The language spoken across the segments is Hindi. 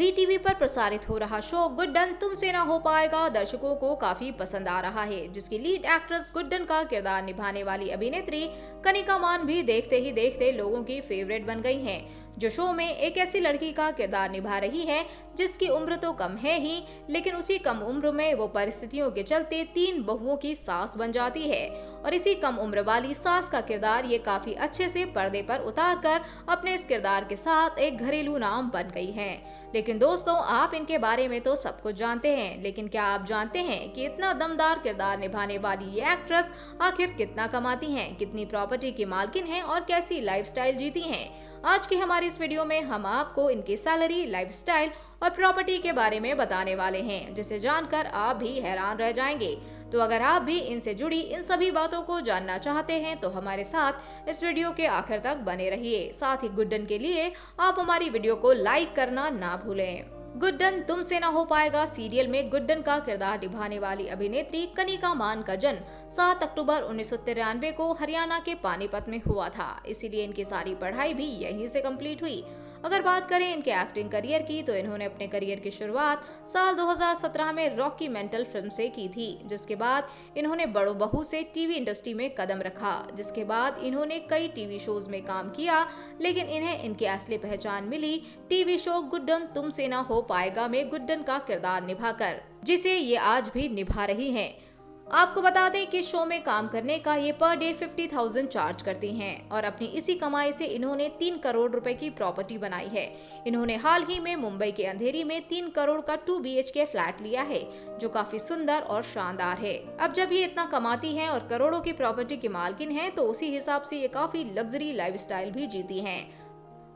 जी टीवी पर प्रसारित हो रहा शो गुड्डन तुमसे ना हो पाएगा। दर्शकों को काफ़ी पसंद आ रहा है। जिसकी लीड एक्ट्रेस गुड्डन का किरदार निभाने वाली अभिनेत्री कनिका मान भी देखते ही देखते लोगों की फेवरेट बन गई हैं। जो शो में एक ऐसी लड़की का किरदार निभा रही है, जिसकी उम्र तो कम है ही, लेकिन उसी कम उम्र में वो परिस्थितियों के चलते तीन बहुओं की सास बन जाती है। और इसी कम उम्र वाली सास का किरदार ये काफ़ी अच्छे से पर्दे पर उतार कर अपने इस किरदार के साथ एक घरेलू नाम बन गई है। लेकिन दोस्तों आप इनके बारे में तो सब कुछ जानते हैं लेकिन क्या आप जानते हैं कि इतना दमदार किरदार निभाने वाली ये एक्ट्रेस आखिर कितना कमाती हैं, कितनी प्रॉपर्टी की मालकिन हैं और कैसी लाइफस्टाइल जीती हैं? आज की हमारे इस वीडियो में हम आपको इनकी सैलरी लाइफस्टाइल और प्रॉपर्टी के बारे में बताने वाले हैं जिसे जानकर आप भी हैरान रह जाएँगे तो अगर आप भी इनसे जुड़ी इन सभी बातों को जानना चाहते हैं तो हमारे साथ इस वीडियो के आखिर तक बने रहिए। साथ ही गुड्डन के लिए आप हमारी वीडियो को लाइक करना ना भूलें। गुड्डन तुम तुमसे ना हो पाएगा सीरियल में गुड्डन का किरदार निभाने वाली अभिनेत्री कनिका मान का जन्म सात अक्टूबर उन्नीस सौ तिरानवे को हरियाणा के पानीपत में हुआ था। इसीलिए इनकी सारी पढ़ाई भी यहीं से कंप्लीट हुई। अगर बात करें इनके एक्टिंग करियर की तो इन्होंने अपने करियर की शुरुआत साल 2017 में रॉकी मेंटल फ़िल्म से की थी, जिसके बाद इन्होंने बड़ो बहू से टीवी इंडस्ट्री में कदम रखा, जिसके बाद इन्होंने कई टीवी शोज़ में काम किया, लेकिन इन्हें इनकी असली पहचान मिली, टीवी शो गुड्डन तुमसे ना हो पाएगा में गुड्डन का किरदार निभाकर, जिसे ये आज भी निभा रही हैं। आपको बता दें कि शो में काम करने का ये per day fifty thousand charge करती हैं और अपनी इसी कमाई से इन्होंने तीन करोड़ रुपए की प्रॉपर्टी बनाई है। इन्होंने हाल ही में मुंबई के अंधेरी में तीन करोड़ का टू बी के फ्लैट लिया है, जो काफ़ी सुंदर और शानदार है। अब जब ये इतना कमाती है और करोड़ों की प्रॉपर्टी की मालकिन है तो उसी हिसाब से ये काफ़ी लग्जरी लाइफ भी जीती है।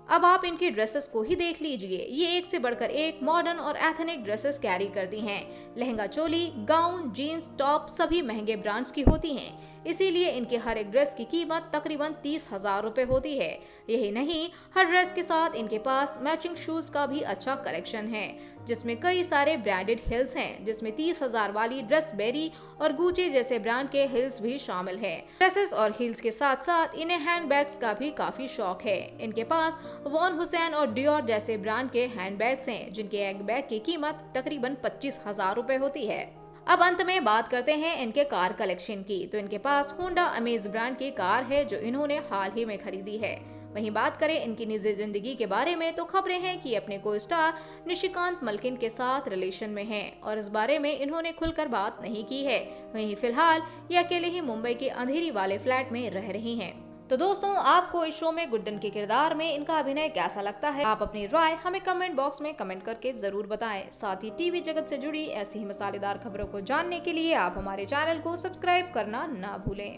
अब आप इनकी ड्रेसेस को ही देख लीजिए। ये एक से बढ़कर एक मॉडर्न और एथनिक ड्रेसेस कैरी करती हैं। Lehenga choli gown jeans top सभी महँगे ब्रांड्स की होती हैं। इसीलिए इनके हर एक ड्रेस की कीमत तकरीबन तीस हज़ार रूपए होती है। यही नहीं, हर ड्रेस के साथ इनके पास मैचिंग शूज़ का भी अच्छा कलेक्शन है, जिसमें कई सारे ब्रांडेड हिल्स हैं, जिसमें तीस हज़ार वाली ड्रेस बेरी और गुचे जैसे ब्रांड के हिल्स भी शामिल है। ड्रेसेस और हिल्स के साथ साथ इन्हें हैंड बैग्स का भी काफ़ी शौक है। इनके पास वॉन हुसैन और डियोर जैसे ब्रांड के हैंड बैग्स हैं, जिनके एक बैग की कीमत तकरीबन पच्चीस हज़ार रूपए होती है। अब अंत में बात करते हैं इनके कार कलेक्शन की। तो इनके पास होंडा अमेज ब्रांड की कार है, जो इन्होंने हाल ही में खरीदी है। वहीं बात करें इनकी निजी ज़िंदगी के बारे में तो खबरें हैं कि अपने को स्टार निशिकांत मलकिन के साथ रिलेशन में हैं, और इस बारे में इन्होंने खुलकर बात नहीं की है। वहीं फ़िलहाल, ये अकेले ही मुंबई के अंधेरी वाले फ्लैट में रह रही हैं। तो दोस्तों, आपको इस शो में गुड्डन के किरदार में इनका अभिनय कैसा लगता है, आप अपनी राय हमें कमेंट बॉक्स में कमेंट करके ज़रूर बताएँ। साथ ही टीवी जगत से जुड़ी ऐसी ही मसालेदार खबरों को जानने के लिए आप हमारे चैनल को सब्सक्राइब करना ना भूलें।